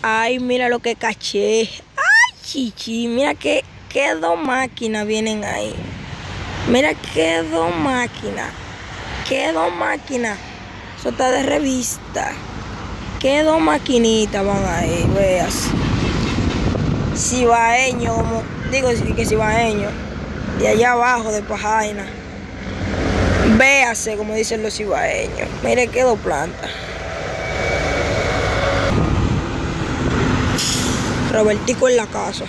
Ay, mira lo que caché. Ay, chichi, mira que, qué dos máquinas vienen ahí. Mira qué dos máquinas. Qué dos máquinas. Eso está de revista. Qué dos maquinitas van ahí, veas. Cibaeño, como digo que cibaeño. De allá abajo, de Pajaina. Véase, como dicen los cibaeños. Mire qué dos plantas. Robertico en la casa.